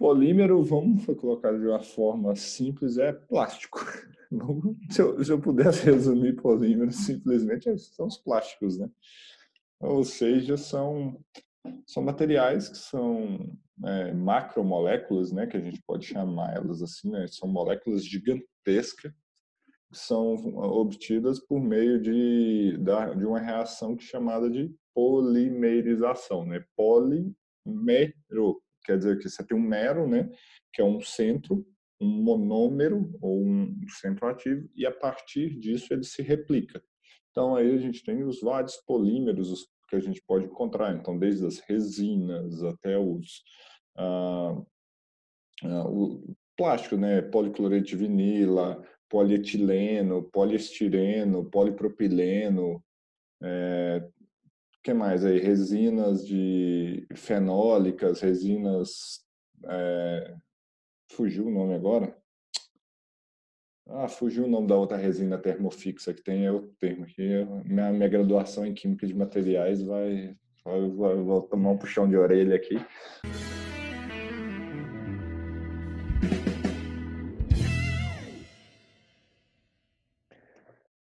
Polímero, vamos colocar de uma forma simples, é plástico. Se eu, se eu pudesse resumir polímero, simplesmente é, são os plásticos, né? Ou seja, são, são materiais que são é, macromoléculas, né? Que a gente pode chamar elas assim, né? São moléculas gigantescas que são obtidas por meio de, de uma reação é chamada de polimerização, né? Polimero, quer dizer que você tem um mero, né? Que é um centro, um monômero ou um centro ativo, e a partir disso ele se replica. Então aí a gente tem os vários polímeros que a gente pode encontrar, então desde as resinas até os ah, ah, o plástico, né? Policloreto de vinila, polietileno, poliestireno, polipropileno, é, que mais aí? Resinas de fenólicas, resinas. É, fugiu o nome agora? Ah, fugiu o nome da outra resina termofixa que tem, é outro termo aqui. Minha, minha graduação em Química de Materiais vai. vai vou, vou tomar um puxão de orelha aqui.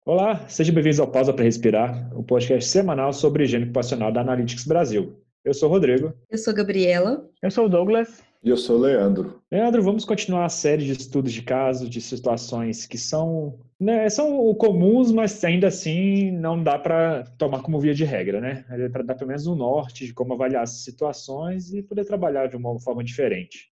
Olá, sejam bem-vindos ao Pausa para Respirar, o um podcast semanal sobre higiene ocupacional da Analytics Brasil. Eu sou o Rodrigo. Eu sou a Gabriela. Eu sou o Douglas. E eu sou o Leandro. Leandro, vamos continuar a série de estudos de casos, de situações que são, né, são comuns, mas ainda assim não dá para tomar como via de regra, né? É para dar pelo menos um norte de como avaliar as situações e poder trabalhar de uma forma diferente.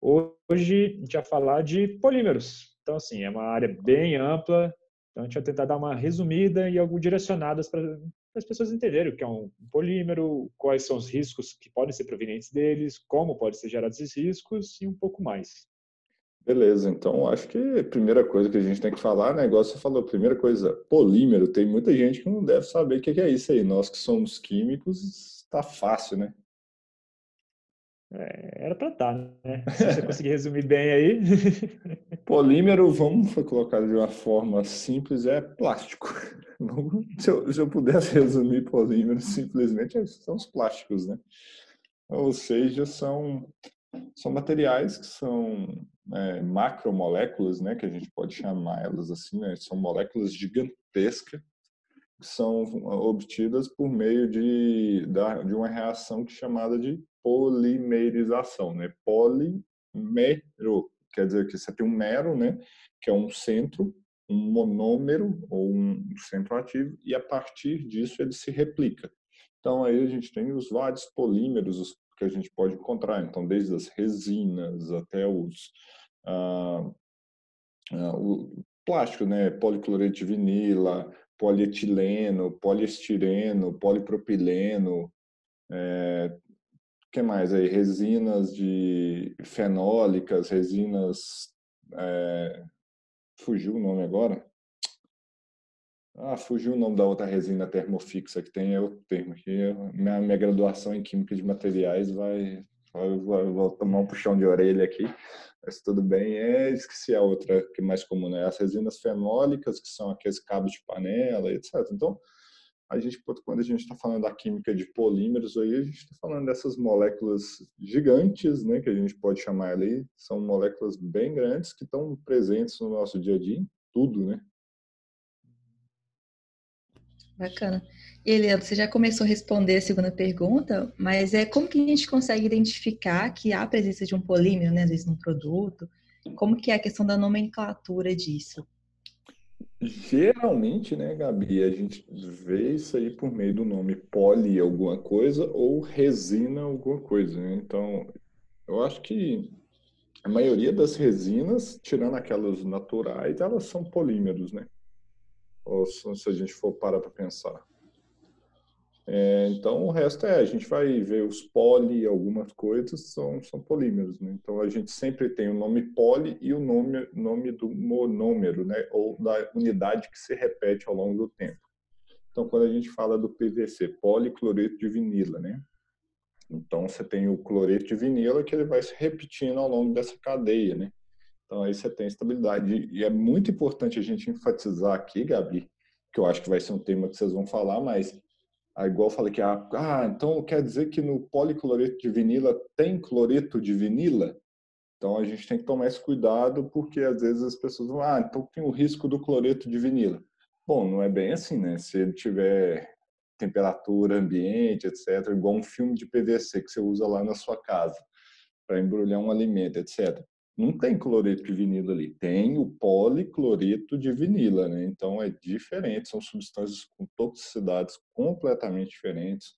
Hoje a gente vai falar de polímeros. Então, assim, é uma área bem ampla, então, a gente vai tentar dar uma resumida e algo direcionadas para as pessoas entenderem o que é um polímero, quais são os riscos que podem ser provenientes deles, como podem ser gerados esses riscos e um pouco mais. Beleza, então acho que a primeira coisa que a gente tem que falar, né, você falou, primeira coisa, polímero, tem muita gente que não deve saber o que é isso aí. Nós que somos químicos, está fácil, né? É, era para estar, tá, né? Se você conseguir resumir bem aí. Polímero, vamos colocar de uma forma simples, é plástico. Se eu, se eu pudesse resumir polímero, simplesmente é, são os plásticos, né? Ou seja, são, são materiais que são é, macromoléculas, né? Que a gente pode chamar elas assim, né? São moléculas gigantescas que são obtidas por meio de, de uma reação é chamada de polimerização, né? Polimero, quer dizer que você tem um mero, né? Que é um centro, um monômero ou um centro ativo, e a partir disso ele se replica. Então aí a gente tem os vários polímeros que a gente pode encontrar, então desde as resinas até os ah, ah, o plástico, né? Policloreto de vinila, polietileno, poliestireno, polipropileno, é, que mais aí? Resinas de fenólicas, resinas. É... Fugiu o nome agora? Ah, fugiu o nome da outra resina termofixa que tem, é outro termo aqui. Minha, minha graduação em Química de Materiais vai. vai vou, tomar um puxão de orelha aqui, mas tudo bem. É, esqueci a outra que é mais comum, né? As resinas fenólicas, que são aqueles cabos de panela, etc. Então, a gente, quando a gente está falando da química de polímeros, aí a gente está falando dessas moléculas gigantes, né, que a gente pode chamar ali, são moléculas bem grandes que estão presentes no nosso dia a dia, tudo, né? Bacana. E você já começou a responder a segunda pergunta, mas é como que a gente consegue identificar que há a presença de um polímero, né, às vezes num produto? Como que é a questão da nomenclatura disso? Geralmente, né, Gabi, a gente vê isso aí por meio do nome poli alguma coisa ou resina alguma coisa. Né? Então, eu acho que a maioria das resinas, tirando aquelas naturais, elas são polímeros, né? Ou se a gente for parar para pensar. É, então, o resto é, a gente vai ver os poli, algumas coisas são, são polímeros, né? Então, a gente sempre tem o nome poli e o nome, nome do monômero, né? Ou da unidade que se repete ao longo do tempo. Então, quando a gente fala do PVC, policloreto de vinila, né? Então, você tem o cloreto de vinila que ele vai se repetindo ao longo dessa cadeia, né? Então, aí você tem estabilidade. E é muito importante a gente enfatizar aqui, Gabi, que eu acho que vai ser um tema que vocês vão falar, mas Aí, igual eu falei que, ah, ah, então quer dizer que no policloreto de vinila tem cloreto de vinila? Então a gente tem que tomar esse cuidado porque às vezes as pessoas vão, ah, então tem o risco do cloreto de vinila. Bom, não é bem assim, né? Se ele tiver temperatura ambiente, etc., igual um filme de PVC que você usa lá na sua casa para embrulhar um alimento, etc. Não tem cloreto de vinila ali, tem o policloreto de vinila, né? Então é diferente, são substâncias com toxicidades completamente diferentes.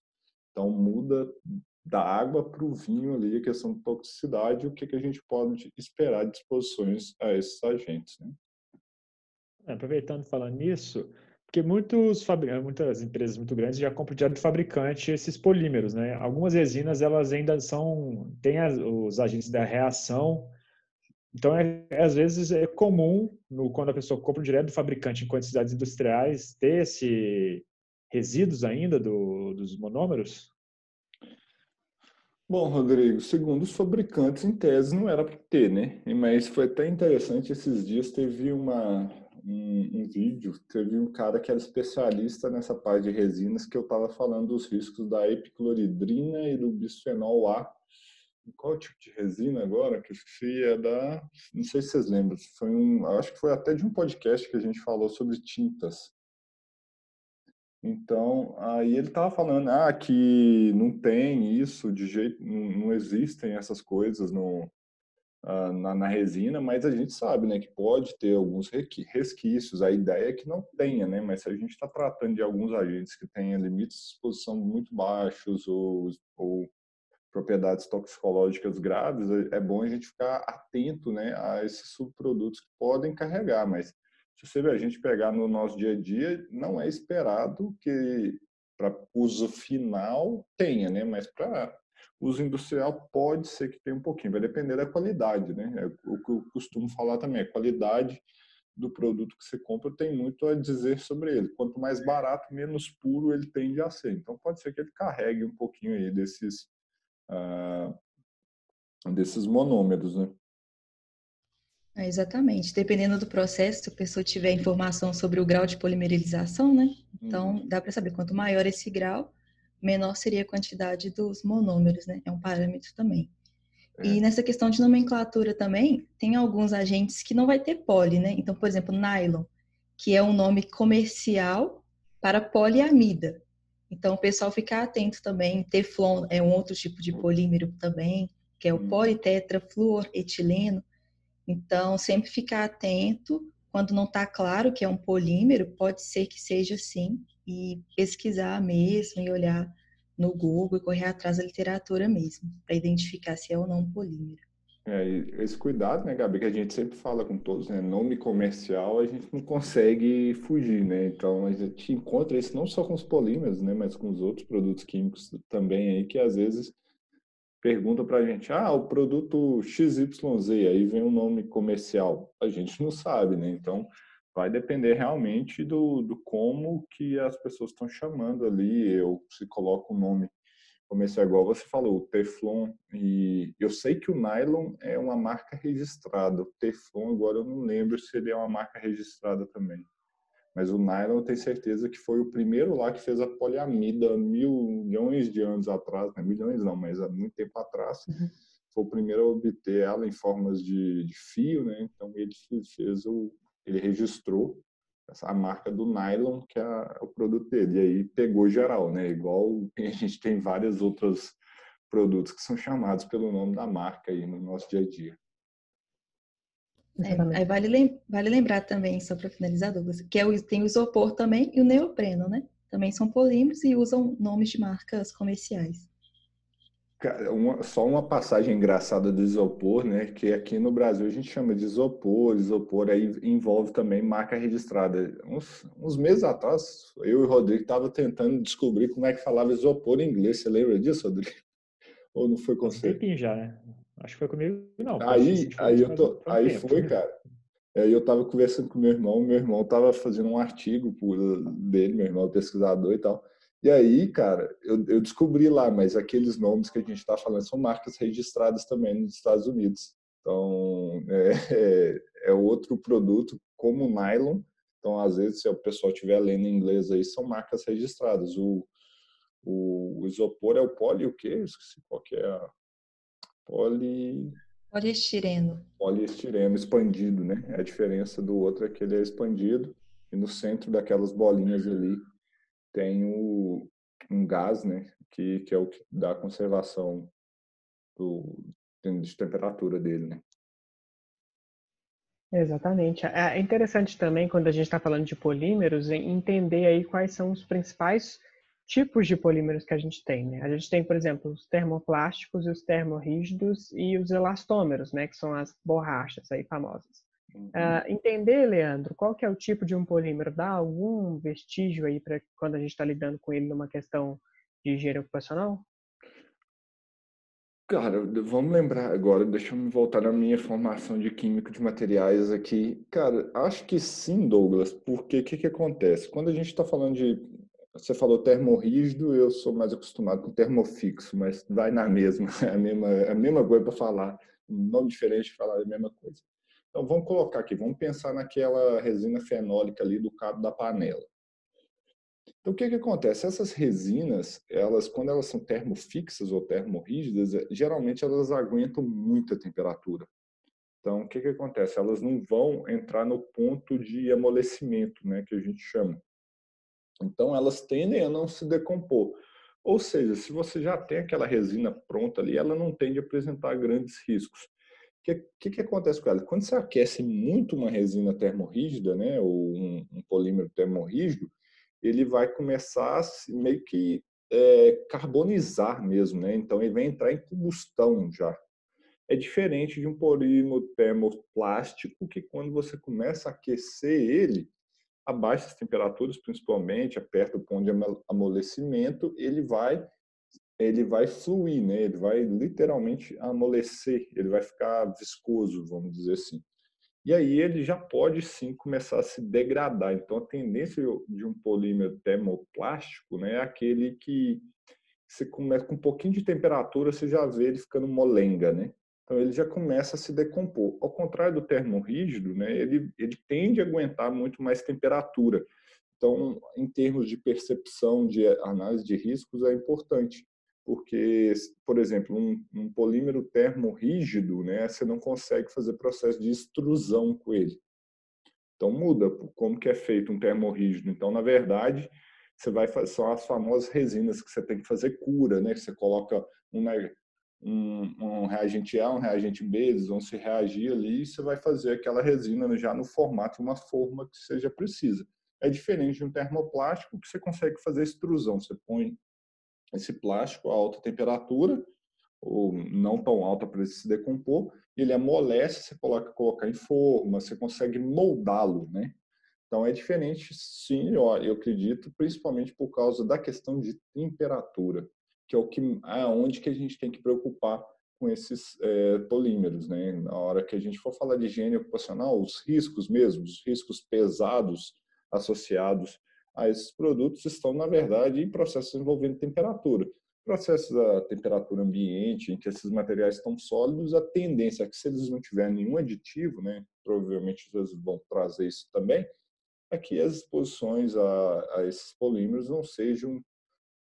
Então muda da água para o vinho ali a questão de toxicidade, o que, que a gente pode esperar de exposições a esses agentes, né? Aproveitando falando nisso, porque muitos muitas empresas muito grandes já compram direto do fabricante esses polímeros, né? Algumas resinas elas ainda são têm os agentes da reação. Então, é, às vezes é comum no, quando a pessoa compra direto do fabricante em quantidades industriais ter esse resíduos ainda do, dos monômeros. Bom, Rodrigo, segundo os fabricantes, em tese não era para ter, né? Mas foi até interessante esses dias teve uma um, um, vídeo, teve um cara que era especialista nessa parte de resinas que eu estava falando dos riscos da epicloridrina e do bisfenol A. Qual tipo de resina agora? Que eu é da. Não sei se vocês lembram. Foi um, acho que foi até de um podcast que a gente falou sobre tintas. Então, aí ele estava falando ah, que não tem isso de jeito, não, não existem essas coisas no, uh, na, na, resina, mas a gente sabe, né, que pode ter alguns resquícios. A ideia é que não tenha, né, mas se a gente está tratando de alguns agentes que têm limites de exposição muito baixos ou, ou propriedades toxicológicas graves, é, é bom a gente ficar atento, né, a esses subprodutos que podem carregar, mas se você a gente pegar no nosso dia a dia, não é esperado que para uso final tenha, né? Mas para uso industrial pode ser que tenha um pouquinho, vai depender da qualidade, né? É o que eu costumo falar também, a qualidade do produto que você compra tem muito a dizer sobre ele. Quanto mais barato, menos puro ele tende a ser. Então pode ser que ele carregue um pouquinho aí desses uh, desses monômeros, né? É, exatamente. Dependendo do processo, se a pessoa tiver informação sobre o grau de polimerização, né? Então, uhum. dá para saber quanto maior esse grau, menor seria a quantidade dos monômeros, né? É um parâmetro também. É. E nessa questão de nomenclatura também, tem alguns agentes que não vai ter poli, né? Então, por exemplo, nylon, que é um nome comercial para poliamida. Então, o pessoal ficar atento também. Teflon é um outro tipo de polímero também, que é o hum. politetrafluoretileno. Então, sempre ficar atento. Quando não está claro que é um polímero, pode ser que seja sim, e pesquisar mesmo e olhar no Google e correr atrás da literatura mesmo, para identificar se é ou não um polímero. É, esse cuidado, né, Gabi, que a gente sempre fala com todos, né? Nome comercial a gente não consegue fugir, né? Então a gente encontra isso não só com os polímeros, né, mas com os outros produtos químicos também aí que às vezes perguntam para a gente, ah, o produto XYZ, aí vem o um nome comercial. A gente não sabe, né? Então vai depender realmente do, do como que as pessoas estão chamando ali, ou se coloca o nome comercial, igual você falou, o Teflon, e eu sei que o Nylon é uma marca registrada, o Teflon agora eu não lembro se ele é uma marca registrada também. Mas o Nylon eu tenho certeza que foi o primeiro lá que fez a poliamida mil, milhões de anos atrás, né? milhões não, mas há muito tempo atrás. Uhum. Foi o primeiro a obter ela em formas de, de fio, né? Então ele fez o, ele registrou essa a marca do nylon que é o produto dele e aí pegou geral, né? Igual a gente tem vários outros produtos que são chamados pelo nome da marca aí no nosso dia a dia. É, aí vale, vale lembrar também, só para finalizar, Douglas, que é o, tem o isopor também e o neopreno, né? Também são polímeros e usam nomes de marcas comerciais. Uma, só uma passagem engraçada do isopor, né? Que aqui no Brasil a gente chama de isopor, isopor aí envolve também marca registrada. Uns, uns meses atrás, eu e o Rodrigo estavam tentando descobrir como é que falava isopor em inglês. Você lembra disso, Rodrigo? Ou não foi com você? Um já, né? Acho que foi comigo, não. Aí, aí, eu tô, aí foi, cara. Aí eu tava conversando com meu irmão, meu irmão tava fazendo um artigo dele, meu irmão é pesquisador e tal. E aí, cara, eu, eu descobri lá, mas aqueles nomes que a gente está falando são marcas registradas também nos Estados Unidos. Então, é, é, outro produto como o nylon. Então, às vezes, se o pessoal estiver lendo em inglês aí, são marcas registradas. O, O, isopor é o poli o quê? esqueci qual que é a poli... Poliestireno. Poliestireno expandido, né? A diferença do outro é que ele é expandido e no centro daquelas bolinhas ali tem o, um gás, né? Que, que é o que dá a conservação do, de temperatura dele, né? Exatamente. É interessante também, quando a gente está falando de polímeros, entender aí quais são os principais tipos de polímeros que a gente tem. Né? A gente tem, por exemplo, os termoplásticos os termorrígidos e os elastômeros, né? que são as borrachas aí famosas. Uh, entender, Leandro, qual que é o tipo de um polímero? Dá algum vestígio aí para quando a gente está lidando com ele numa questão de higiene ocupacional? Cara, vamos lembrar agora, deixa eu voltar na minha formação de químico de materiais aqui. Cara, acho que sim, Douglas, porque o que, que acontece? Quando a gente está falando de. Você falou termorrígido, eu sou mais acostumado com termofixo, mas vai na mesma, é a mesma, é a mesma coisa para falar, não diferente de falar a mesma coisa. Então vamos colocar aqui, vamos pensar naquela resina fenólica ali do cabo da panela. Então, o que, que acontece? Essas resinas, elas, quando elas são termofixas ou termorrígidas, eh, geralmente elas aguentam muita temperatura. Então, o que, que acontece? Elas não vão entrar no ponto de amolecimento, né, que a gente chama. Então, elas tendem a não se decompor. Ou seja, se você já tem aquela resina pronta ali, ela não tende a apresentar grandes riscos. O que, que, que, acontece com ela? Quando você aquece muito uma resina termorrígida, né, ou um, um polímero termorrígido, ele vai começar a meio que é, carbonizar mesmo, né? Então ele vai entrar em combustão já. É diferente de um polímero termoplástico que quando você começa a aquecer ele a baixas temperaturas, principalmente, perto do ponto de amolecimento, ele vai ele vai fluir, né? Ele vai literalmente amolecer, ele vai ficar viscoso, vamos dizer assim. E aí ele já pode sim começar a se degradar. Então a tendência de um polímero termoplástico né, é aquele que você começa com um pouquinho de temperatura, você já vê ele ficando molenga, né? Então ele já começa a se decompor. Ao contrário do termorrígido, né, ele, ele tende a aguentar muito mais temperatura. Então, em termos de percepção de análise de riscos, é importante porque, por exemplo, um, um polímero termorrígido, né, você não consegue fazer processo de extrusão com ele. Então muda como que é feito um termorrígido. Então, na verdade, você vai são as famosas resinas que você tem que fazer cura, né? Você coloca um, um, um reagente A, um reagente B, eles vão se reagir ali e você vai fazer aquela resina já no formato, uma forma que seja precisa. É diferente de um termoplástico que você consegue fazer extrusão. Você põe esse plástico a alta temperatura, ou não tão alta para ele se decompor, ele amolece, você coloca em forma, você consegue moldá-lo, né? Então é diferente, sim, ó, eu acredito, principalmente por causa da questão de temperatura, que é o que é onde que a gente tem que preocupar com esses é, polímeros, né? Na hora que a gente for falar de higiene ocupacional, os riscos mesmo, os riscos pesados associados a esses produtos estão, na verdade, em processos envolvendo temperatura. Processos a temperatura ambiente, em que esses materiais estão sólidos, a tendência é que, se eles não tiverem nenhum aditivo, né, provavelmente eles vão trazer isso também, é que as exposições a, a esses polímeros não sejam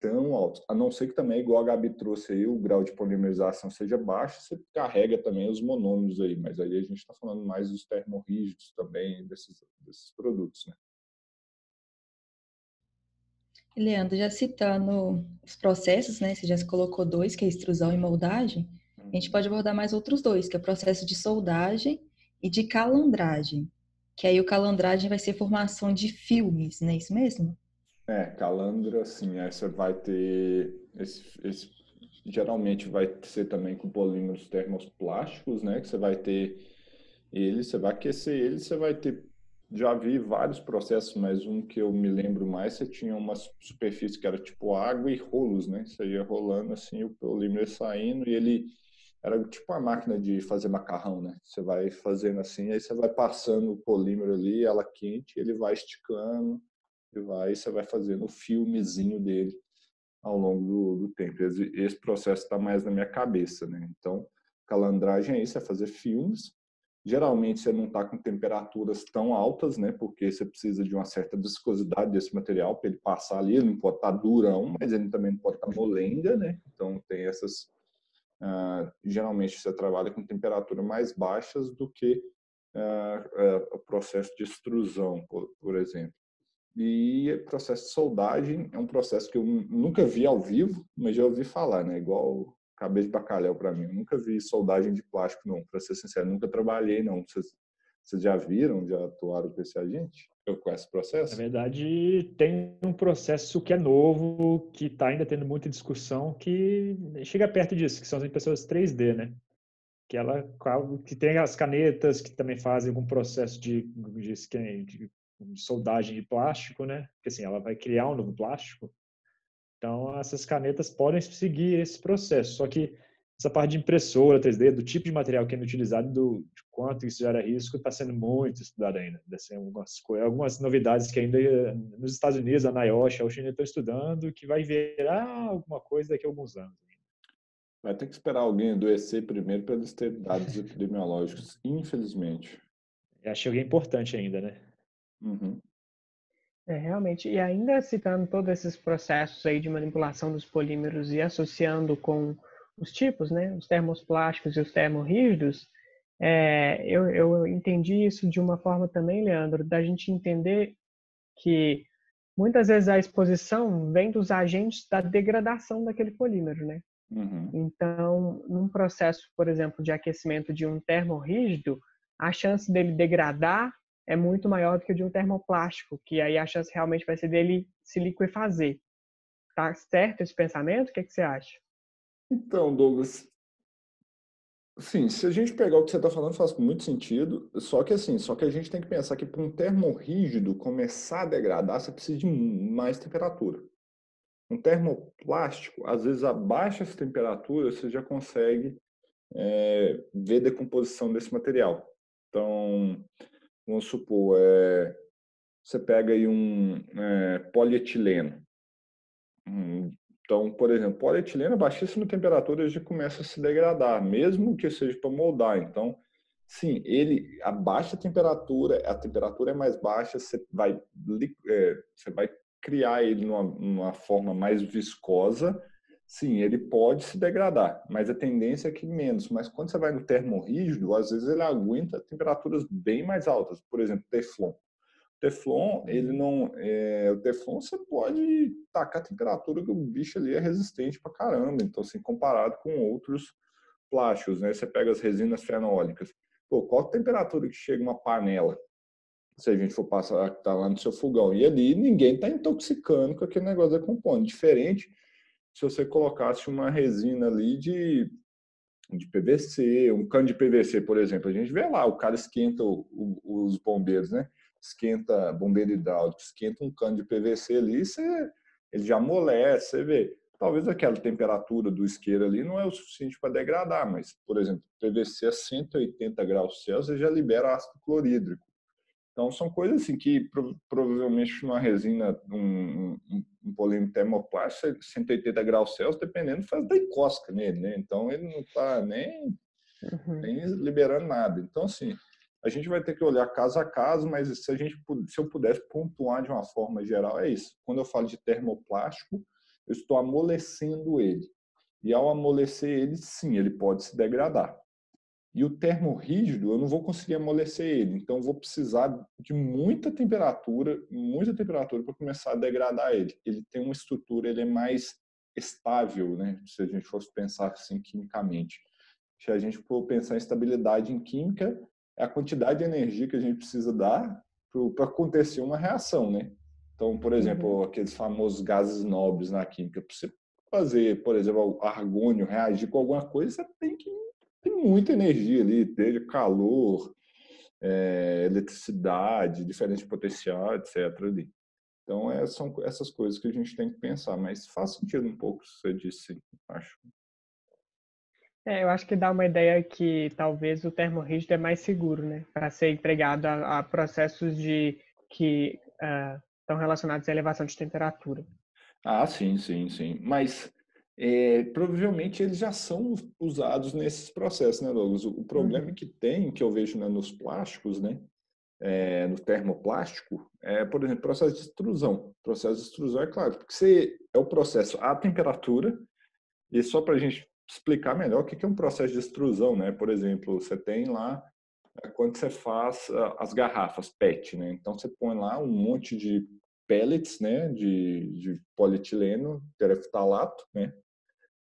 tão altos. A não ser que também, igual a Gabi trouxe aí, o grau de polimerização seja baixo, você carrega também os monômeros aí, mas aí a gente está falando mais dos termorrígidos também, desses, desses produtos, né? Leandro, já citando os processos, né? Você já se colocou dois, que é extrusão e moldagem. A gente pode abordar mais outros dois, que é o processo de soldagem e de calandragem. Que aí o calandragem vai ser formação de filmes, não é isso mesmo? É, calandra, sim. Você vai ter. Esse, esse, geralmente vai ser também com polímeros termoplásticos, né? Que você vai ter ele, você vai aquecer ele, você vai ter já vi vários processos, mas um que eu me lembro mais, você tinha uma superfície que era tipo água e rolos, né? Você ia rolando assim, o polímero saindo e ele era tipo uma máquina de fazer macarrão, né? Você vai fazendo assim, aí você vai passando o polímero ali, ela quente, ele vai esticando e vai, você vai fazendo o filmezinho dele ao longo do, do tempo. Esse, esse processo está mais na minha cabeça, né? Então, calandragem é isso, é fazer filmes Geralmente você não está com temperaturas tão altas, né? Porque você precisa de uma certa viscosidade desse material para ele passar ali. Ele não pode estar tá durão, mas ele também não pode estar tá molenga, né? Então tem essas. Uh, geralmente você trabalha com temperaturas mais baixas do que uh, uh, o processo de extrusão, por, por exemplo. E processo de soldagem é um processo que eu nunca vi ao vivo, mas já ouvi falar, né? Igual cabeça de bacalhau para mim. Eu nunca vi soldagem de plástico, não. Para ser sincero, nunca trabalhei, não. Vocês, já viram, já atuaram com esse agente? Eu com esse processo? Na verdade, tem um processo que é novo, que está ainda tendo muita discussão, que chega perto disso, que são as impressoras 3D, né? Que ela que tem as canetas que também fazem algum processo de, de, de soldagem de plástico, né? Porque assim, ela vai criar um novo plástico então, essas canetas podem seguir esse processo, só que essa parte de impressora 3D, do tipo de material que é utilizado, do de quanto isso gera risco, está sendo muito estudado ainda. Deve algumas, algumas novidades que ainda nos Estados Unidos, a NIOSH, a China estão estudando, que vai virar alguma coisa daqui a alguns anos. Vai ter que esperar alguém adoecer primeiro para eles terem dados epidemiológicos, infelizmente. Eu achei alguém importante ainda, né? Uhum. É, realmente. E ainda citando todos esses processos aí de manipulação dos polímeros e associando com os tipos, né, os termoplásticos e os termorrígidos, é, eu, eu entendi isso de uma forma também, Leandro, da gente entender que muitas vezes a exposição vem dos agentes da degradação daquele polímero, né? Uhum. Então, num processo, por exemplo, de aquecimento de um termorrígido, a chance dele degradar é muito maior do que o de um termoplástico, que aí a chance realmente vai ser dele se liquefazer. Tá certo esse pensamento? O que, é que você acha? Então, Douglas, sim, se a gente pegar o que você está falando, faz muito sentido. Só que assim, só que a gente tem que pensar que para um termorrígido começar a degradar, você precisa de mais temperatura. Um termoplástico, às vezes, a baixas temperaturas, você já consegue é, ver decomposição desse material. Então, vamos supor, é, você pega aí um é, polietileno. Hum, então, por exemplo, polietileno a baixíssima temperatura já começa a se degradar, mesmo que seja para moldar. Então, sim, ele a baixa temperatura, a temperatura é mais baixa, você vai é, você vai criar ele numa, numa forma mais viscosa. Sim, ele pode se degradar, mas a tendência é que menos. Mas quando você vai no termorrígido, às vezes ele aguenta temperaturas bem mais altas. Por exemplo, Teflon. Teflon, ele não. É, o Teflon você pode tacar a temperatura que o bicho ali é resistente pra caramba. Então, assim, comparado com outros plásticos, né? Você pega as resinas fenólicas. Pô, qual a temperatura que chega uma panela? Se a gente for passar, tá lá no seu fogão. E ali ninguém tá intoxicando com aquele negócio da compondo. Diferente se você colocasse uma resina ali de, de PVC, um cano de PVC, por exemplo. A gente vê lá, o cara esquenta o, o, os bombeiros, né? Esquenta, bombeiro hidráulico, esquenta um cano de PVC ali, você, ele já amolece, você vê. Talvez aquela temperatura do isqueiro ali não é o suficiente para degradar, mas, por exemplo, PVC a 180 graus Celsius já libera ácido clorídrico. Então, são coisas assim que provavelmente uma resina, um, um, um polímero termoplástico, 180 graus Celsius, dependendo, faz da encosca nele, né? Então, ele não está nem, uhum. nem liberando nada. Então, assim, a gente vai ter que olhar caso a caso, mas se, a gente, se eu pudesse pontuar de uma forma geral, é isso. Quando eu falo de termoplástico, eu estou amolecendo ele. E ao amolecer ele, sim, ele pode se degradar. E o termo rígido, eu não vou conseguir amolecer ele. Então, eu vou precisar de muita temperatura, muita temperatura para começar a degradar ele. Ele tem uma estrutura, ele é mais estável, né? Se a gente fosse pensar assim quimicamente. Se a gente for pensar em estabilidade em química, é a quantidade de energia que a gente precisa dar para acontecer uma reação, né? Então, por exemplo, uhum. aqueles famosos gases nobres na química, para você fazer, por exemplo, o argônio reagir com alguma coisa, você tem que tem muita energia ali, desde calor, é, eletricidade, diferente potencial, etc. Ali. Então, é, são essas coisas que a gente tem que pensar, mas faz sentido um pouco, você disse, acho. É, eu acho que dá uma ideia que talvez o termorrígido é mais seguro, né, para ser empregado a, a, processos de que uh, estão relacionados à elevação de temperatura. Ah, sim, sim, sim. Mas é, provavelmente eles já são usados nesses processos, né, Douglas? O problema uhum. que tem, que eu vejo né, nos plásticos, né, é, no termoplástico, é, por exemplo, processo de extrusão. Processo de extrusão é claro, porque você, é o processo à temperatura, e só para a gente explicar melhor o que é um processo de extrusão, né? Por exemplo, você tem lá é, quando você faz as garrafas PET, né? Então você põe lá um monte de pellets, né? De, de polietileno, tereftalato, né?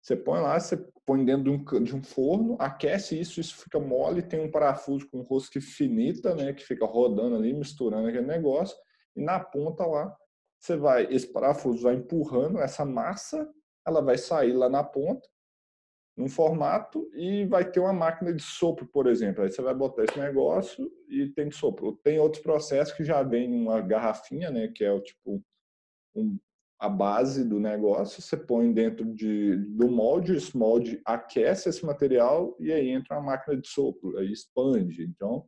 Você põe lá, você põe dentro de um, de um, forno, aquece isso, isso fica mole, tem um parafuso com rosca finita, né, que fica rodando ali, misturando aquele negócio, e na ponta lá, você vai, esse parafuso vai empurrando essa massa, ela vai sair lá na ponta, num formato, e vai ter uma máquina de sopro, por exemplo. Aí você vai botar esse negócio e tem sopro. Tem outros processos que já vem uma garrafinha, né, que é o tipo um, a base do negócio, você põe dentro de, do molde, esse molde aquece esse material e aí entra uma máquina de sopro, aí expande. Então,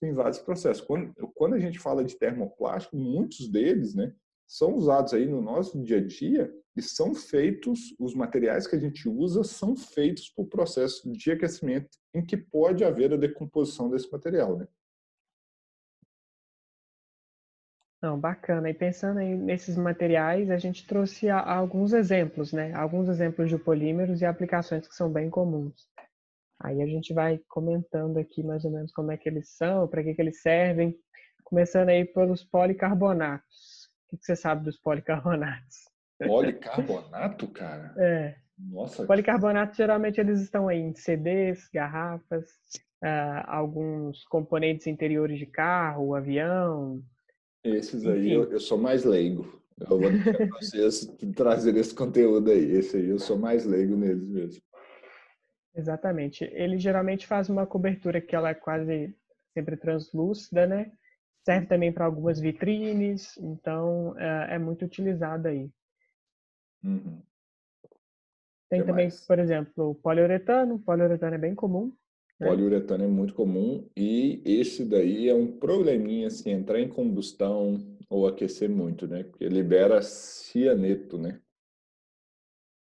tem vários processos. Quando, quando a gente fala de termoplástico, muitos deles né, são usados aí no nosso dia a dia e são feitos, os materiais que a gente usa são feitos por processo de aquecimento em que pode haver a decomposição desse material. Né? Não, bacana. E pensando aí nesses materiais, a gente trouxe alguns exemplos, né? Alguns exemplos de polímeros e aplicações que são bem comuns. Aí a gente vai comentando aqui mais ou menos como é que eles são, para que, que eles servem. Começando aí pelos policarbonatos. O que, que você sabe dos policarbonatos? Policarbonato, cara? É. Nossa. Policarbonatos geralmente eles estão aí em CDs, garrafas, uh, alguns componentes interiores de carro, avião, esses aí eu, eu, sou mais leigo. Eu vou deixar vocês trazer esse conteúdo aí. Esse aí eu sou mais leigo neles mesmo. Exatamente. Ele geralmente faz uma cobertura que ela é quase sempre translúcida, né? Serve também para algumas vitrines, então é, é muito utilizado aí. Uhum. Tem que também, mais? por exemplo, o poliuretano. O poliuretano é bem comum. Né? Poliuretano é muito comum e esse daí é um probleminha assim, entrar em combustão ou aquecer muito, né? Porque libera cianeto, né?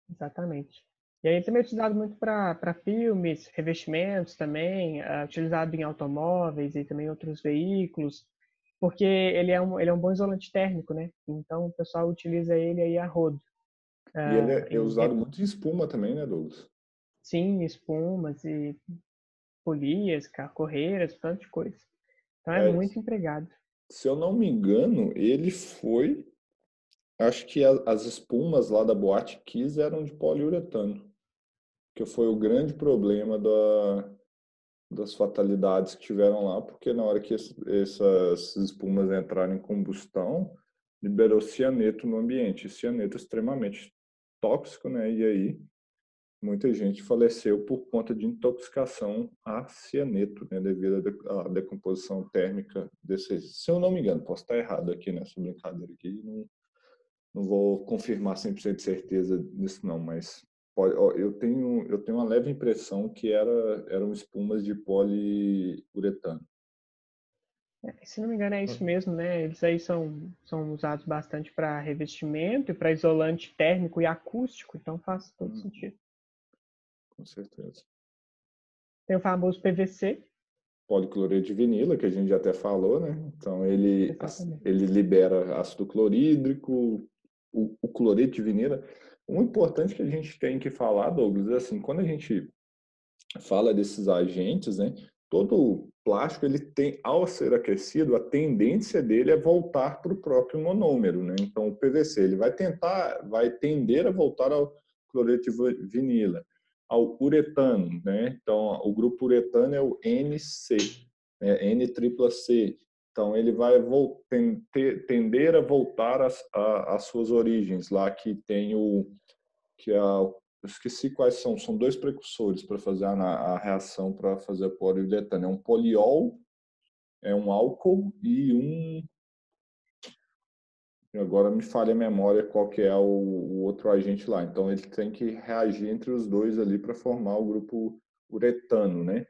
Exatamente. E aí também é utilizado muito para filmes, revestimentos também, é utilizado em automóveis e também outros veículos, porque ele é um, ele é um bom isolante térmico, né? Então o pessoal utiliza ele aí a rodo. E ele é, é usado muito em espuma também, né, Douglas? Sim, espumas e polias, correiras, tanta coisa. Então é, é, muito empregado. Se eu não me engano, ele foi. Acho que as espumas lá da Boate Kiss eram de poliuretano. Que foi o grande problema da, das fatalidades que tiveram lá, porque na hora que essas espumas entraram em combustão, liberou cianeto no ambiente. Cianeto extremamente tóxico, né? E aí muita gente faleceu por conta de intoxicação a cianeto, né, devido à decomposição térmica desses. Se eu não me engano, posso estar errado aqui nessa brincadeira aqui, não, não vou confirmar 100% de certeza nisso não, mas pode, ó, eu tenho eu tenho uma leve impressão que era eram espumas de poliuretano. É, se não me engano é isso mesmo, né? Eles aí são, são usados bastante para revestimento e para isolante térmico e acústico, então faz todo hum. sentido com certeza. Tem o famoso PVC. Policloreto de vinila, que a gente já até falou, né? Então, ele, ele libera ácido clorídrico, o, o cloreto de vinila. O importante que a gente tem que falar, Douglas, é assim, quando a gente fala desses agentes, né? Todo plástico, ele tem, ao ser aquecido, a tendência dele é voltar para o próprio monômero, né? Então, o PVC, ele vai tentar, vai tender a voltar ao cloreto de vinila ao uretano, né? Então, o grupo uretano é o NC, né? N-C. Então, ele vai tender a voltar às suas origens, lá que tem o... que é, eu esqueci quais são, são dois precursores para fazer a, a reação para fazer a poliuretano. É um poliol, é um álcool e um Agora me falha a memória qual que é o, o, outro agente lá. Então ele tem que reagir entre os dois ali para formar o grupo uretano, né?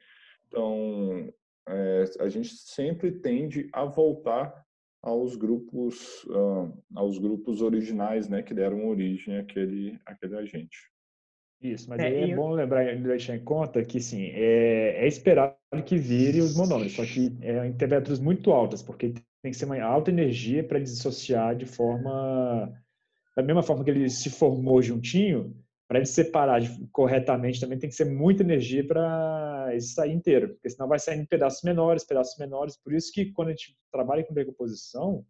Então é, a gente sempre tende a voltar aos grupos uh, aos grupos originais, né, que deram origem àquele àquele agente. Isso, mas é, é bom lembrar, deixar em conta que, sim, é, é, esperado que vire os monômeros, só que é em temperaturas muito altas, porque tem que ser uma alta energia para dissociar de forma... Da mesma forma que ele se formou juntinho, para ele separar corretamente também tem que ser muita energia para ele sair inteiro, porque senão vai sair em pedaços menores, pedaços menores. Por isso que quando a gente trabalha com decomposição,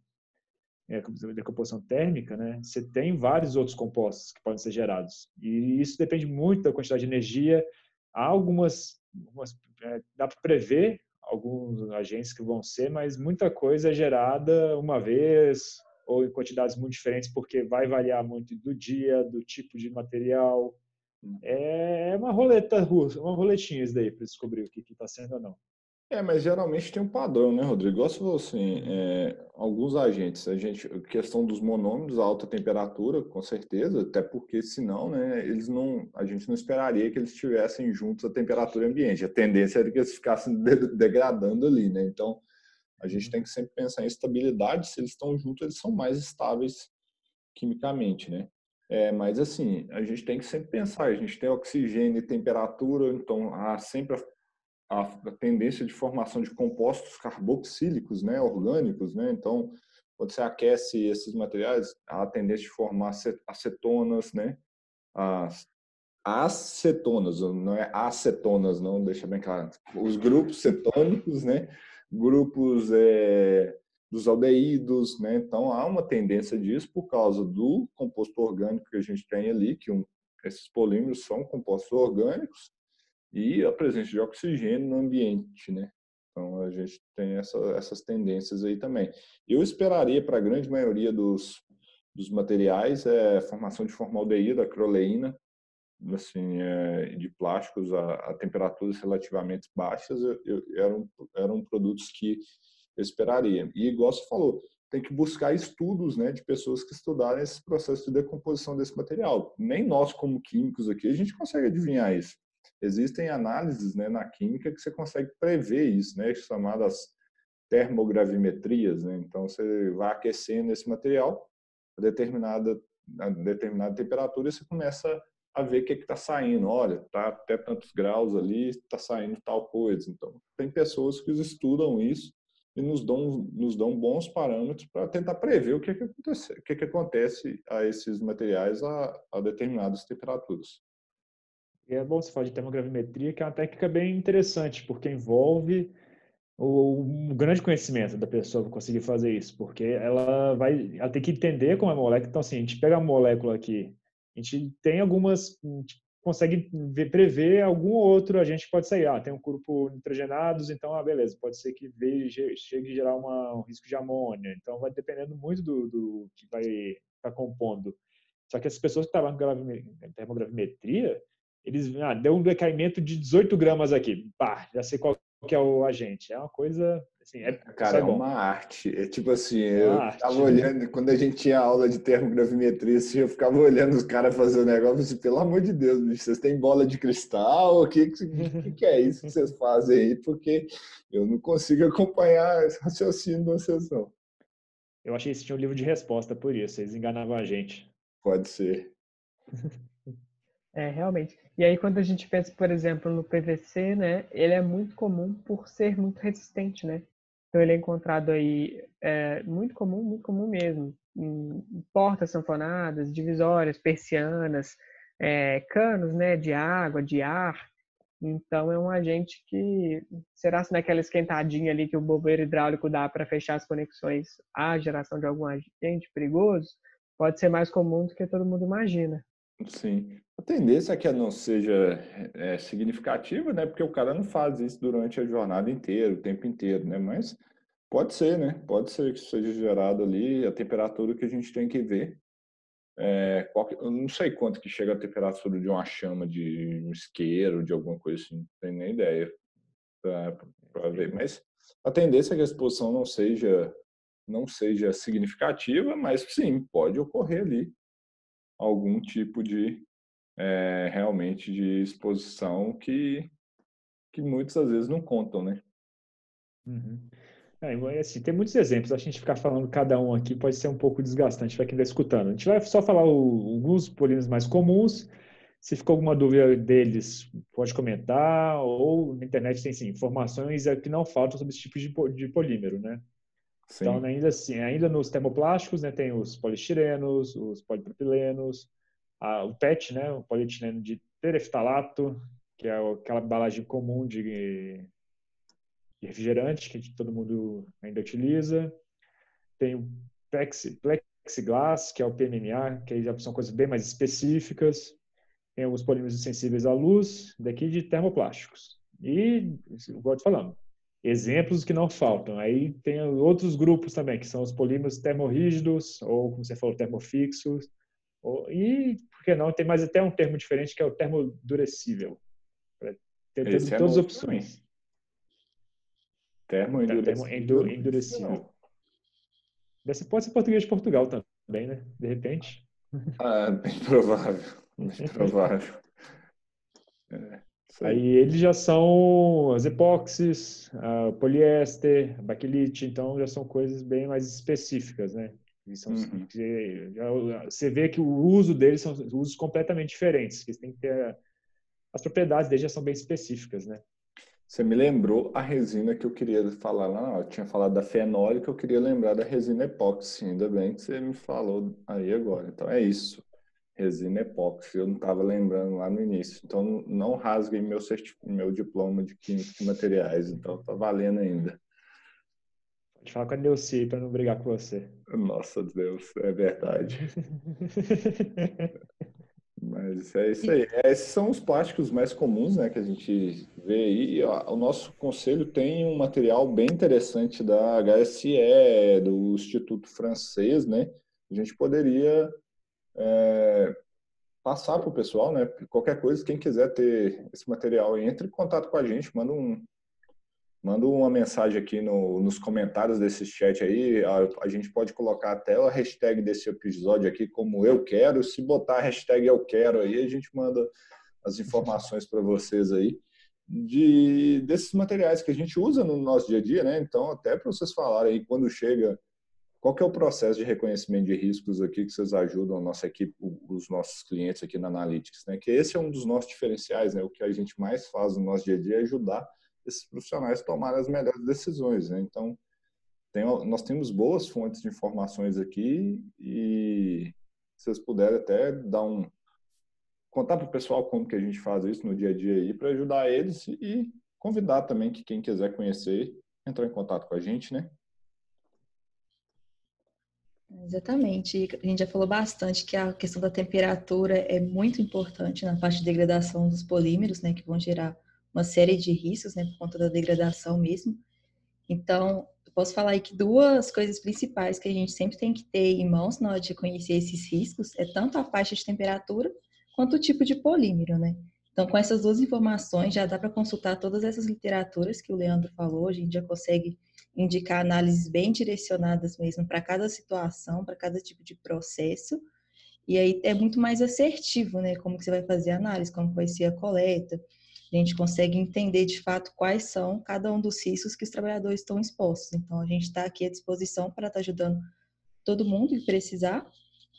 é, decomposição térmica, né, você tem vários outros compostos que podem ser gerados. E isso depende muito da quantidade de energia. Há algumas, algumas é, dá para prever alguns agentes que vão ser, mas muita coisa é gerada uma vez ou em quantidades muito diferentes, porque vai variar muito do dia, do tipo de material. Hum. É uma roleta russa, uma roletinha isso daí para descobrir o que está sendo ou não. É, mas geralmente tem um padrão, né, Rodrigo? Igual assim, é, alguns agentes, a gente, questão dos monômeros, alta temperatura, com certeza, até porque senão, né, eles não, a gente não esperaria que eles estivessem juntos a temperatura ambiente. A tendência era que eles ficassem degradando ali, né? Então, a gente uhum. tem que sempre pensar em estabilidade. Se eles estão juntos, eles são mais estáveis quimicamente, né? É, mas assim, a gente tem que sempre pensar. A gente tem oxigênio e temperatura, então há sempre a a, a tendência de formação de compostos carboxílicos, né, orgânicos, né? Então, quando você aquece esses materiais, há a tendência de formar acetonas, né? As acetonas, não é acetonas, não, deixa bem claro. Os grupos cetônicos, né? Grupos é, dos aldeídos, né? Então há uma tendência disso por causa do composto orgânico que a gente tem ali, que um, esses polímeros são compostos orgânicos e a presença de oxigênio no ambiente, né? Então a gente tem essa, essas tendências aí também. Eu esperaria para a grande maioria dos, dos materiais é formação de formaldeído, acroleína, assim, é, de plásticos a, a, temperaturas relativamente baixas, eu, eu, eram, eram produtos que eu esperaria. E igual você falou, tem que buscar estudos né, de pessoas que estudaram esse processo de decomposição desse material. Nem nós, como químicos aqui, a gente consegue adivinhar isso existem análises né, na química que você consegue prever isso, né, chamadas termogravimetrias. Né? Então, você vai aquecendo esse material a determinada, a determinada temperatura e você começa a ver o que está saindo. Olha, está até tantos graus ali, está saindo tal coisa. Então, tem pessoas que estudam isso e nos dão, nos dão bons parâmetros para tentar prever o que, que, acontece, o que, que acontece a esses materiais a, a determinadas temperaturas. É bom você falar de termogravimetria, que é uma técnica bem interessante, porque envolve o, um grande conhecimento da pessoa para conseguir fazer isso, porque ela vai, ela tem que entender como é a molécula. Então, assim, a gente pega a molécula aqui, a gente tem algumas, a gente consegue ver, prever algum outro agente que pode sair. Ah, tem um grupo nitrogenados, então, ah, beleza, pode ser que veja, chegue a gerar uma, um risco de amônia. Então, vai dependendo muito do, do que vai estar tá compondo. Só que as pessoas que trabalham com termogravimetria, eles ah, deu um decaimento de 18 gramas aqui. Pá, já sei qual que é o agente. É uma coisa assim, é, cara, é, é uma arte. É tipo assim, é eu arte. tava olhando, quando a gente tinha aula de termogravimetria, assim, eu ficava olhando os caras fazer o negócio, assim, pelo amor de Deus, bicho, vocês têm bola de cristal? O que, que, que é isso que vocês fazem aí? Porque eu não consigo acompanhar esse raciocínio da sessão. Eu achei que tinha um livro de resposta por isso, eles enganavam a gente. Pode ser. É, realmente. E aí, quando a gente pensa, por exemplo, no PVC, né, ele é muito comum por ser muito resistente, né? Então, ele é encontrado aí é, muito comum, muito comum mesmo, em portas sanfonadas, divisórias, persianas, é, canos, né, de água, de ar. Então, é um agente que, será se naquela esquentadinha ali que o bombeiro hidráulico dá para fechar as conexões à geração de algum agente perigoso, pode ser mais comum do que todo mundo imagina. Sim. A tendência é que não seja é, significativa, né? Porque o cara não faz isso durante a jornada inteira, o tempo inteiro, né? Mas pode ser, né? Pode ser que seja gerado ali a temperatura que a gente tem que ver. É, qual, eu não sei quanto que chega a temperatura de uma chama de um isqueiro, de alguma coisa assim, não tenho nem ideia para ver. Mas a tendência é que a exposição não seja não seja significativa, mas sim, pode ocorrer ali algum tipo de é, realmente de exposição que, que muitas vezes não contam, né? Uhum. É, assim, tem muitos exemplos. A gente ficar falando cada um aqui pode ser um pouco desgastante para quem está escutando. A gente vai só falar o, alguns polímeros mais comuns Se ficou alguma dúvida deles, pode comentar, ou na internet tem sim, informações que não faltam sobre esse tipo de, de polímero, né? Sim. Então, ainda assim, ainda nos termoplásticos, né, tem os poliestirenos, os polipropilenos, a, o PET, né, o polietileno de tereftalato, que é aquela embalagem comum de, de refrigerante que todo mundo ainda utiliza. Tem o plexiglass, que é o PMMA, que já são coisas bem mais específicas. Tem alguns polímeros sensíveis à luz, daqui de termoplásticos. E, igual te falando, exemplos que não faltam. Aí tem outros grupos também, que são os polímeros termorrígidos, ou, como você falou, termofixos. Ou, e, por que não, tem mais até um termo diferente, que é o termodurecível. Tem Esse todas, é as opções. Termo endurecível. Dessa pode ser português de Portugal também, né? De repente. Ah, bem provável. Bem provável. É. Aí eles já são as epóxis, a poliéster, a baquelite, então já são coisas bem mais específicas, né? São, uhum. já, você vê que o uso deles são usos completamente diferentes, que tem que ter as propriedades deles já são bem específicas, né? Você me lembrou a resina que eu queria falar lá. Eu tinha falado da fenólica, eu queria lembrar da resina epóxi. Ainda bem que você me falou aí agora. Então é isso resina epóxi. Eu não estava lembrando lá no início. Então, não rasguem meu, meu diploma de Química de Materiais. Então, está valendo ainda. Pode falar com a Neuci para não brigar com você. Nossa Deus, é verdade. Mas é isso aí. Esses são os plásticos mais comuns né, que a gente vê aí. O nosso conselho tem um material bem interessante da HSE, do Instituto Francês, né? A gente poderia é, passar para o pessoal, né? Qualquer coisa, quem quiser ter esse material, entre em contato com a gente, manda um manda uma mensagem aqui no, nos comentários desse chat aí. A, a, gente pode colocar até a hashtag desse episódio aqui como eu quero. Se botar a hashtag eu quero aí, a gente manda as informações para vocês aí de desses materiais que a gente usa no nosso dia a dia, né? Então, até para vocês falarem aí quando chega qual que é o processo de reconhecimento de riscos aqui que vocês ajudam a nossa equipe, os nossos clientes aqui na Analytics, né? Que esse é um dos nossos diferenciais, né? O que a gente mais faz no nosso dia a dia é ajudar esses profissionais a tomarem as melhores decisões, né? Então, tem, nós temos boas fontes de informações aqui e vocês puderem até dar um contar para o pessoal como que a gente faz isso no dia a dia aí para ajudar eles e convidar também que quem quiser conhecer entrar em contato com a gente, né? Exatamente. A gente já falou bastante que a questão da temperatura é muito importante na parte de degradação dos polímeros, né, que vão gerar uma série de riscos, né, por conta da degradação mesmo. Então, eu posso falar aí que duas coisas principais que a gente sempre tem que ter em mãos na hora de conhecer esses riscos é tanto a faixa de temperatura quanto o tipo de polímero, né? Então, com essas duas informações, já dá para consultar todas essas literaturas que o Leandro falou, a gente já consegue indicar análises bem direcionadas mesmo para cada situação, para cada tipo de processo. E aí é muito mais assertivo, né? Como que você vai fazer a análise, como vai ser a coleta. A gente consegue entender de fato quais são cada um dos riscos que os trabalhadores estão expostos. Então, a gente está aqui à disposição para estar tá ajudando todo mundo que precisar.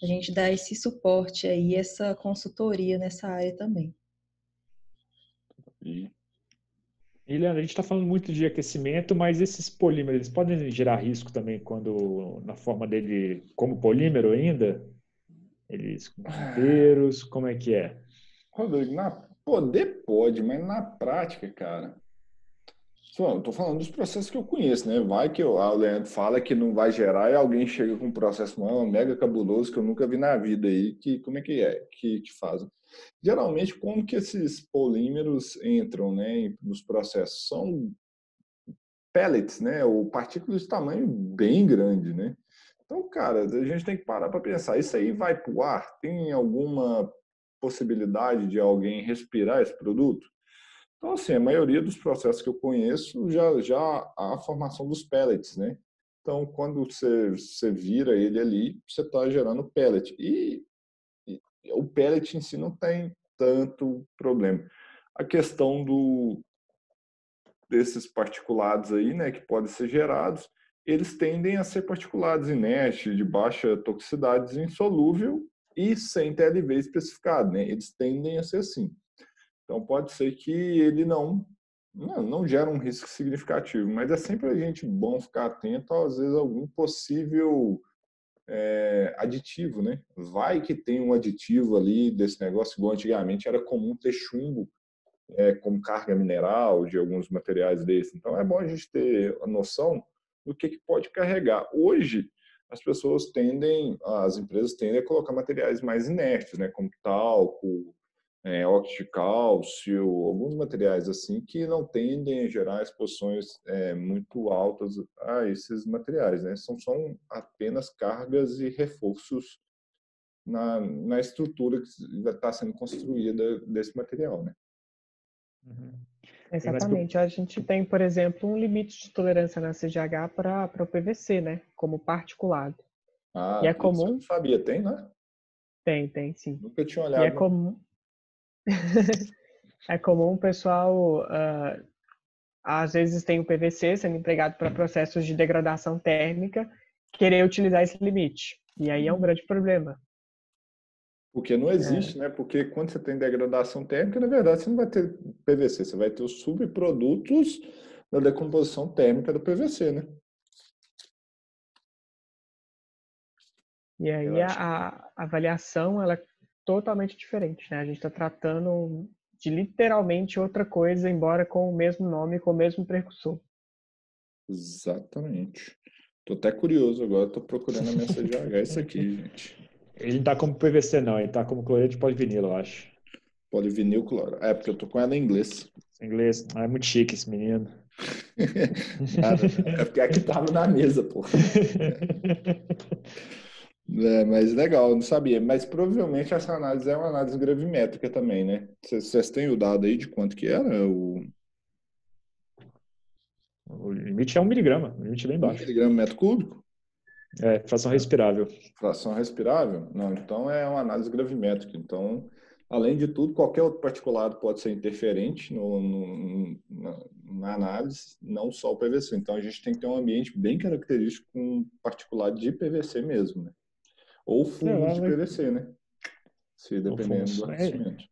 A gente dá esse suporte aí, essa consultoria nessa área também. E, Leandro, a gente está falando muito de aquecimento, mas esses polímeros podem gerar risco também quando, na forma dele, como polímero ainda? Eles temperos, como é que é? Rodrigo, na, poder pode, mas na prática, cara. Estou falando dos processos que eu conheço, né? Vai que eu, o Leandro fala que não vai gerar e alguém chega com um processo mega cabuloso que eu nunca vi na vida aí, que como é que é que, que fazem? Geralmente, como que esses polímeros entram né, nos processos? São pellets, né, ou partículas de tamanho bem grande, né? Então, cara, a gente tem que parar para pensar, isso aí vai para o ar? Tem alguma possibilidade de alguém respirar esse produto? Então, assim, a maioria dos processos que eu conheço já, já a formação dos pellets, né? Então, quando você, você vira ele ali, você está gerando pellet. E o pellet em si não tem tanto problema. A questão do desses particulados aí, né, que podem ser gerados, eles tendem a ser particulados inertes, de baixa toxicidade, insolúvel e sem TLV especificado, né? Eles tendem a ser assim. Então pode ser que ele não não, não gera um risco significativo, mas é sempre a gente bom ficar atento às vezes algum possível é, aditivo, né? Vai que tem um aditivo ali desse negócio, igual antigamente era comum ter chumbo é, como carga mineral de alguns materiais desses. Então é bom a gente ter a noção do que, que pode carregar. Hoje as pessoas tendem, as empresas tendem a colocar materiais mais inertes, né? Como talco, é, óxido de cálcio, alguns materiais assim que não tendem a gerar exposições é, muito altas a esses materiais, né? São, são apenas cargas e reforços na, na estrutura que está sendo construída desse material, né? Uhum. Exatamente. A gente tem, por exemplo, um limite de tolerância na CGH para o PVC, né? Como particulado. Ah, e é comum. Sabia, tem, né? Tem, tem, sim. Nunca tinha olhado. E é comum. é comum o pessoal, uh, às vezes tem o PVC sendo empregado para processos de degradação térmica, querer utilizar esse limite. E aí é um uhum. grande problema. Porque não existe, é. né? Porque quando você tem degradação térmica, na verdade, você não vai ter PVC, você vai ter os subprodutos da decomposição térmica do PVC, né? E aí a, a, avaliação ela é totalmente diferente, né? A gente está tratando de literalmente outra coisa, embora com o mesmo nome, com o mesmo precursor. Exatamente. Tô até curioso agora, tô procurando a minha CGH isso aqui, gente. Ele não tá como PVC não, ele tá como cloreto de polivinilo, eu acho. Polivinil cloro. É, porque eu tô com ela em inglês. Em inglês. Ah, é muito chique esse menino. é porque aqui tava na mesa, pô. É, mas legal, não sabia. Mas provavelmente essa análise é uma análise gravimétrica também, né? Vocês têm o dado aí de quanto que era? O, o limite é um miligrama, o limite é bem baixo. Um miligrama metro cúbico? É, fração respirável. Fração respirável? Não, então é uma análise gravimétrica. Então, além de tudo, qualquer outro particulado pode ser interferente no, no, na, na, análise, não só o PVC. Então, a gente tem que ter um ambiente bem característico com particulado de PVC mesmo, né? Ou fundo de PVC, né? Se dependendo do aquecimento.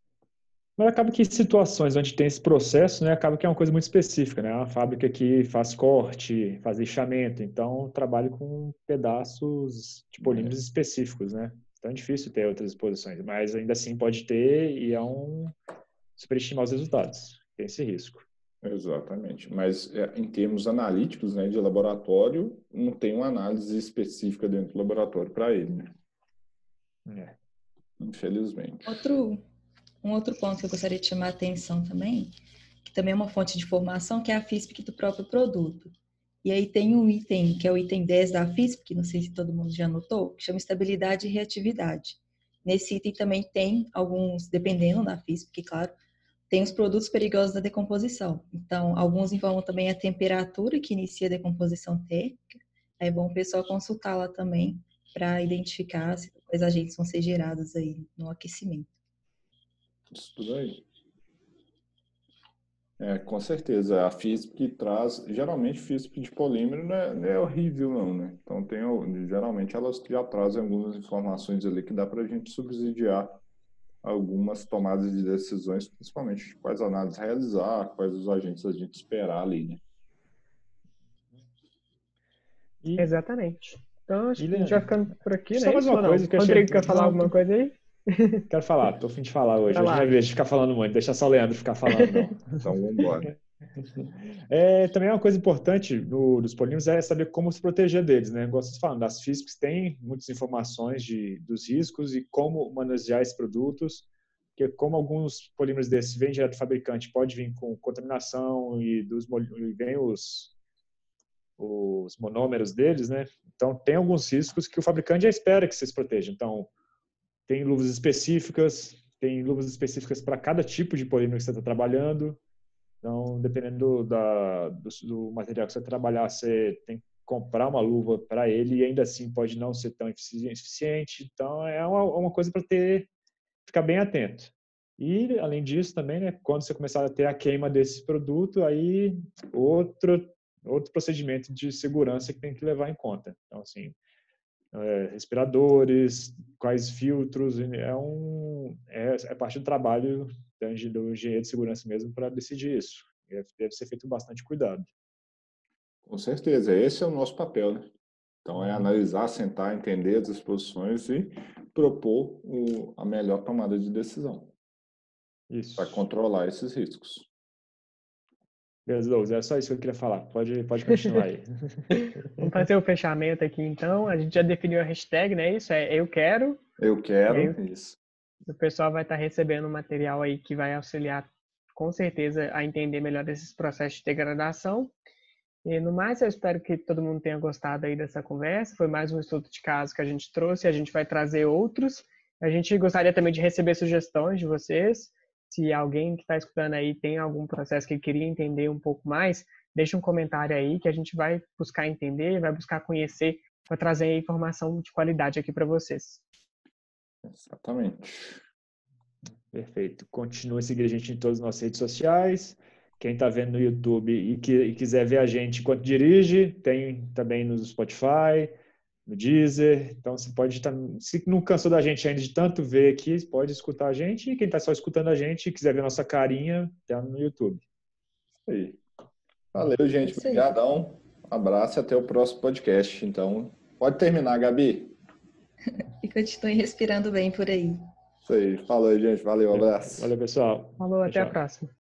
Mas acaba que em situações onde tem esse processo, né, acaba que é uma coisa muito específica, né? É uma fábrica que faz corte, faz lixamento, então trabalha com pedaços de polímeros é. específicos, né? Então é difícil ter outras exposições, mas ainda assim pode ter e é um superestimar os resultados, tem esse risco. Exatamente, mas é, em termos analíticos, né, de laboratório, não tem uma análise específica dentro do laboratório para ele, né? É. Infelizmente. Outro, um outro ponto que eu gostaria de chamar a atenção também, que também é uma fonte de informação, que é a FISP do próprio produto. E aí tem um item, que é o item 10 da FISP, que não sei se todo mundo já notou, que chama estabilidade e reatividade. Nesse item também tem alguns, dependendo da FISP, claro, tem os produtos perigosos da decomposição. Então, alguns informam também a temperatura que inicia a decomposição térmica. É bom o pessoal consultar lá também para identificar se os agentes vão ser gerados aí no aquecimento. Isso tudo aí. É, com certeza. A FISP traz, geralmente FISP de polímero não é, não é, horrível não, né? Então tem, geralmente elas já trazem algumas informações ali que dá para a gente subsidiar algumas tomadas de decisões, principalmente quais análises realizar, quais os agentes a gente esperar ali, né? E... Exatamente. Então, acho que a gente vai ficando por aqui, Só né? mais uma coisa que Rodrigo, achei... quer falar alguma coisa aí? Quero falar, tô fim de falar hoje. Hoje não é vez de ficar falando muito, deixa só o Leandro ficar falando, não. então, vamos embora. É, também uma coisa importante no, dos polímeros é saber como se proteger deles, né? Gosto de falar, das FISPs tem muitas informações de, dos riscos e como manusear esses produtos, porque como alguns polímeros desses vêm direto do fabricante, pode vir com contaminação e dos e vem os os monômeros deles, né? Então tem alguns riscos que o fabricante já espera que vocês protejam. Então tem luvas específicas, tem luvas específicas para cada tipo de polímero que você está trabalhando. Então, dependendo da, do, do, material que você trabalhar, você tem que comprar uma luva para ele e ainda assim pode não ser tão eficiente. Então, é uma, uma coisa para ter, ficar bem atento. E, além disso, também, né, quando você começar a ter a queima desse produto, aí outro, outro procedimento de segurança que tem que levar em conta. Então, assim, é, respiradores, quais filtros, é, um, é, é parte do trabalho do engenheiro de segurança mesmo para decidir isso. Deve ser feito bastante cuidado. Com certeza, esse é o nosso papel, né? Então, é analisar, sentar, entender as exposições e propor o, a melhor tomada de decisão. Isso. Para controlar esses riscos. É só isso que eu queria falar. Pode, pode continuar aí. Vamos fazer o fechamento aqui, então. A gente já definiu a hashtag, né? Isso é eu quero. Eu quero, isso. O pessoal vai estar recebendo um material aí que vai auxiliar, com certeza, a entender melhor esses processos de degradação. E no mais, eu espero que todo mundo tenha gostado aí dessa conversa. Foi mais um estudo de caso que a gente trouxe, a gente vai trazer outros. A gente gostaria também de receber sugestões de vocês. Se alguém que está escutando aí tem algum processo que queria entender um pouco mais, deixa um comentário aí que a gente vai buscar entender, vai buscar conhecer para trazer informação de qualidade aqui para vocês. Exatamente. Perfeito. Continue a seguir a gente em todas as nossas redes sociais. Quem está vendo no YouTube e, que, e quiser ver a gente enquanto dirige, tem também no Spotify, no Deezer. Então você pode estar. Tá, se não cansou da gente ainda de tanto ver aqui, pode escutar a gente. E quem está só escutando a gente e quiser ver nossa carinha, tá no YouTube. Isso aí. Valeu, gente. Obrigadão. Um abraço e até o próximo podcast. Então, pode terminar, Gabi. e continue respirando bem por aí. Isso aí. Falou, gente. Valeu, um abraço. Valeu, pessoal. Falou, até Tchau. a próxima.